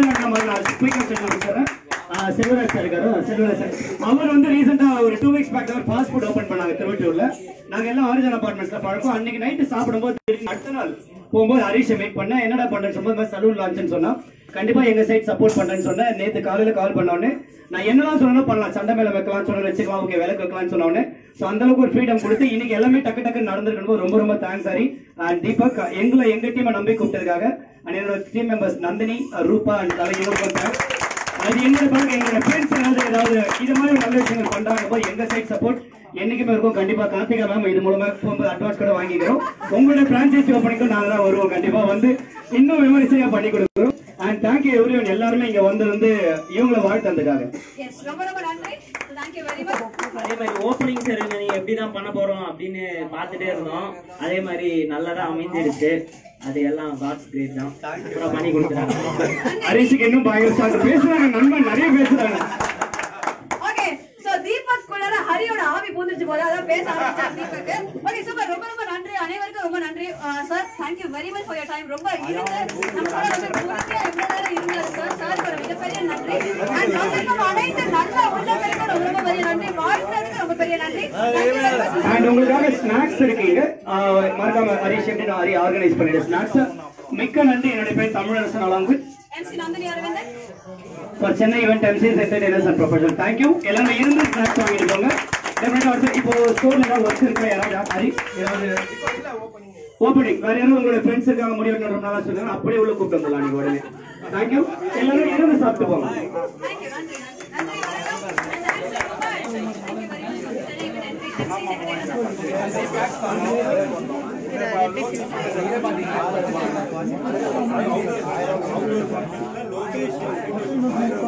அடுத்தது நம்ம குயிக்காக சார் செல்வராஜ் சார் இருக்காரு. செல்வராஜ் சார் அவர் வந்து ரீசெண்டா ஒரு டூ வீக்ஸ் பேக் தான் ஃபாஸ்ட் ஃபுட் ஓபன் பண்ணாங்க திருவள்ளூர்ல நாங்க எல்லாம் ஆரிஜன் அபார்ட்மெண்ட்ஸ்ல பழக்கம். அன்னைக்கு நைட்டு சாப்பிடும்போது அடுத்த நாள் போகும்போது ஹரிஷை மீட் பண்ண என்னடா பண்றேன்னு சொல்லும்போது சலூன் லான்ச்னு சொன்னா கண்டிப்பா எங்க சைட் சப்போர்ட் பண்றேன்னு சொன்னேன் நேத்து காலையில கால் பண்ண உடனே நான் என்னலாம் சொல்லணும் பண்ணலாம். சண்டை மேல வைக்கலாம் சொன்ன வச்சுக்கலாம் ஓகே விளக்கு வைக்கலாம்னு சொன்ன உடனே ஸோ அந்த அளவுக்கு ஒரு ஃப்ரீடம் கொடுத்து இன்னைக்கு எல்லாமே டக்கு டக்கு நடந்திருக்கணும் ரொம்ப ரொம்ப தேங்க்ஸ் ஹரி அண்ட் தீபக் எங்களை எங்க டீமை நம்பி கூப்பிட்டதுக்காக அண்ட் என்னோட team members Nandini uh, Rupa and தலை தேங்க்ஸ் அது என்ன பாருங்க எங்களோட ஃப்ரெண்ட்ஸ் ஏதாவது ஏதாவது இது மாதிரி நல்ல விஷயங்கள் பண்றாங்க போது எங்க சைட் சப்போர்ட் என்னைக்குமே இருக்கும். கண்டிப்பா கார்த்திகா மேம் இது மூலமா போகும்போது அட்வான்ஸ் கூட வாங்கிக்கிறோம். உங்களோட பிரான்ச்சைசி ஓப்பனிக்கும் நாங்க தான் வருவோம். கண்டிப்பா வந்து இன்னும் விமர்சையா பண்ணி கொடுக்குறோம். அண்ட் தேங்க்யூ எவ்ரி ஒன் எல்லாருமே இங்க வந்து வந்து இவங்களை வாழ்த்ததுக்காக எஸ் ரொம்ப ரொம்ப நன்றி. தேங்க்யூ வெரி மச் அதே மாதிரி ஓப்பனிங் செரமனி எப்படி தான் பண்ண போறோம் அப்படின்னு பார்த்துட்டே இருந்தோம். அதே மாதிரி நல்லதா அமைஞ்சிடுச்சு. அது எல்லாம் காட்ஸ் கிரேட் தான். அப்புறம் பண்ணி கொடுக்குறாங்க. ஹரிஷுக்கு இன்னும் பயங்கர ஸ்ட்ராங் பேசுறாங்க நண்பன் நிறைய பேசுறாங்க. ஓகே சோ தீபக் குள்ளர ஹரியோட ஆவி பூந்துச்சு போல. அதான் பேச ஆரம்பிச்சார் தீபக் ஓகே சூப்பர் ரொம்ப ரொம்ப நன்றி அனைவருக்கும் ரொம்ப நன்றி sir thank you very much for your time ரொம்ப இருந்து நம்மளோட வந்து பொறுமையா இவ்வளவு நேரம் இருந்தாரு சார் சார் ஒரு மிகப்பெரிய நன்றி. அண்ட் வந்திருக்கும் அனைத்து நல்ல உள்ளவர்களுக்கும் ரொம்ப ரொம்ப பெரிய நன்றி. வாழ்த்துறதுக்கு ரொம்ப பெரிய நன்றி. Thank you very much. And உங்களுக்காக ஸ்நாக்ஸ் இருக்கீங்க ஆஹ் மறக்காம ஹரிஷ் எப்படி நான் ஹரி ஆர்கனைஸ் பண்ணிடு. ஸ்நாக்ஸ் மிக்க நன்றி. என்னுடைய பேர் Tamilarasan அலாங்கு for Chennai event MCs entertainers and professional thank you இருந்து ஸ்நாக்ஸ் வாங்கிட்டு போங்க இப்போ ஸ்டோர்ல ஏதாவது ஒர்க் இருக்கா? யாராவது ஹரி ஏதாவது ஓப்பனிங் வேற யாரும் உங்களோட ஃப்ரெண்ட்ஸ் இருக்காங்க முடிவு ரொம்ப நாளா சொல்லுங்க அப்படியே உள்ள கூப்பிட்டு வந்துடலாம் நீங்க உடனே. தேங்க்யூ எல்லாரும் இரவு சாப்பிட்டு போங்க. Thank